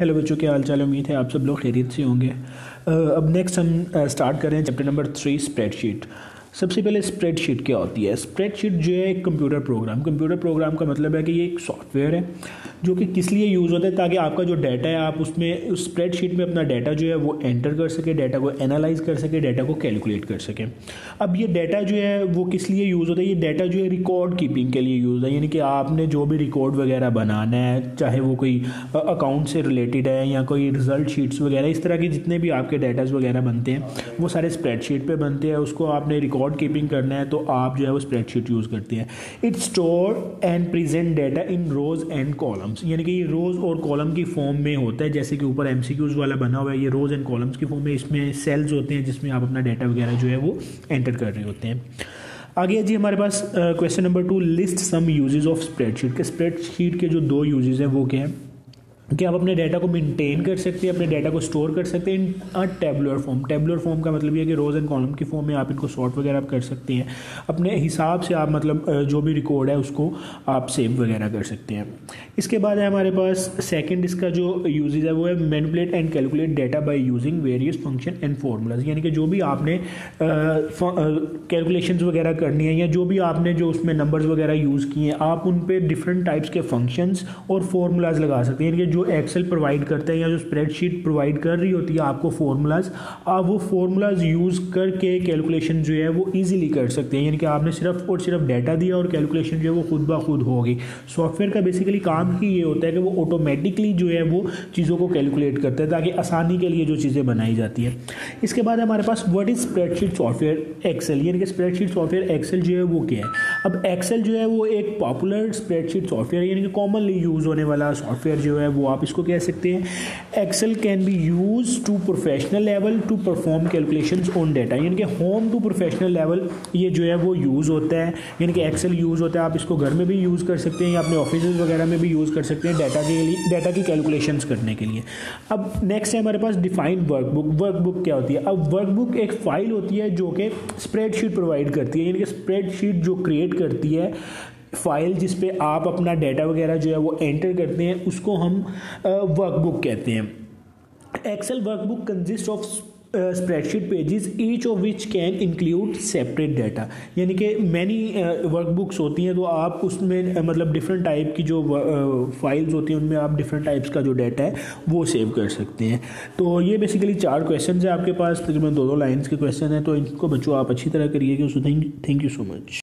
Hello बच्चों के हाल चाल उम्मीद है आप सब लोग खैरियत से होंगे। अब नेक्स्ट हम स्टार्ट करें चैप्टर नंबर थ्री स्प्रेडशीट सबसे पहले स्प्रेडशीट क्या होती है? स्प्रेडशीट जो है एक कंप्यूटर प्रोग्राम कंप्यूटर प्रोग्राम का मतलब है कि ये एक सॉफ्टवेयर है। जो कि किस लिए यूज़ होता है ताकि आपका जो डाटा है, आप उसमें, उस स्प्रेडशीट में अपना डाटा जो है वो एंटर कर सके डाटा को एनालाइज कर सके डाटा को कैलकुलेट कर सके। अब ये डाटा जो है, वो किस लिए यूज़ होता है? ये डाटा जो है रिकॉर्ड कीपिंग के लिए यूज़ है। यानी कि आपने जो भी रिकॉर्ड वगैरह बनाना है, चाहे वो कोई अकाउंट से रिलेटेड है या कोई रिज़ल्ट शीट्स वगैरह, इस तरह के जितने भी आपके डाटाज वगैरह बनते हैं, वो सारे स्प्रेडशीट पर बनते हैं। उसको आपने रिकॉर्ड कीपिंग करना है तो आप जो है वो स्प्रेडशीट यूज़ करते हैं। It store and present data in rows and columns यानी कि ये रोज़ और कॉलम की फॉर्म में होता है, जैसे कि ऊपर एम वाला बना हुआ है, ये रोज़ एंड कॉलम्स की फॉर्म में इसमें सेल्स होते हैं, जिसमें आप अपना डाटा वगैरह जो है वो एंटर कर रहे होते हैं। आगे जी हमारे पास question number two list some uses of spreadsheet के स्प्रेडशीट के जो दो यूजेज हैं, वो क्या हैं? कि आप अपने डाटा को मेंटेन कर सकते हैं, अपने डाटा को स्टोर कर सकते हैं in a tabular form tabular form का मतलब ये है कि रोज़ एंड कॉलम की फॉर्म में आप इनको सॉर्ट वगैरह आप कर सकते हैं. अपने हिसाब से आप मतलब जो भी रिकॉर्ड है उसको आप सेव वगैरह कर सकते हैं. इसके बाद है हमारे पास सेकेंड इसका जो यूज़ है वो है manipulate and calculate data by using various function and formulas यानी कि जो भी आपने कैलकुलेशन वगैरह करनी है या जो भी आपने जो उसमें नंबर्स वगैरह यूज़ किए हैं, आप उन पर डिफरेंट टाइप्स के फ़ंक्शंस और फॉर्मूलाज लगा सकते हैं. यानी कि जो जो एक्सेल प्रोवाइड करता है या जो स्प्रेडशीट प्रोवाइड कर रही होती है आपको फॉर्मूलाज आप वो फॉर्मूलाज यूज़ करके कैलकुलेशन जो है वो ईजिली कर सकते हैं। यानी कि आपने सिर्फ़ और सिर्फ़ डाटा दिया और कैलकुलेशन जो है वो खुद ब खुद होगी सॉफ्टवेयर का बेसिकली काम ही ये होता है कि वो ऑटोमेटिकली जो है वो चीज़ों को कैलकुलेट करता है ताकि आसानी के लिए जो चीज़ें बनाई जाती है। इसके बाद हमारे पास what is spreadsheet software Excel यानी कि स्प्रेडशीट सॉफ्टवेयर एक्सेल जो है वो क्या है? अब एक्सेल जो है वो एक पॉपुलर स्प्रेडशीट सॉफ्टवेयर यानी कि कॉमनली यूज़ होने वाला सॉफ्टवेयर जो है वो आप इसको कह सकते हैं। Excel can be use to professional level to perform calculation on data यानी कि होम टू प्रोफेशनल लेवल ये जो है वो यूज़ होता है। यानी कि एक्सेल यूज़ होता है। आप इसको घर में भी यूज़ कर सकते हैं या अपने ऑफ़िस वगैरह में भी यूज़ कर सकते हैं डाटा के लिए डाटा की कैलकुलेशन करने के लिए। अब नेक्स्ट है हमारे पास डिफाइंड वर्कबुक वर्कबुक क्या होती है? अब वर्कबुक एक फ़ाइल होती है जो कि स्प्रेडशीट प्रोवाइड करती है। यानी कि स्प्रेडशीट जो क्रिएट करती है फ़ाइल जिस पे आप अपना डाटा वगैरह जो है वो एंटर करते हैं उसको हम वर्कबुक कहते हैं। Excel workbook consist of spreadsheet pages each of which can include separate data यानी कि मैनी वर्कबुक्स होती हैं तो आप उसमें uh, मतलब डिफरेंट टाइप की जो फाइल्स uh, होती हैं उनमें आप डिफरेंट टाइप्स का जो डाटा है वो सेव कर सकते हैं। तो ये बेसिकली चार क्वेश्चन है आपके पास तकरीबन दो दो लाइन्स के क्वेश्चन हैं तो इनको बच्चों आप अच्छी तरह करिएगा so thank you so much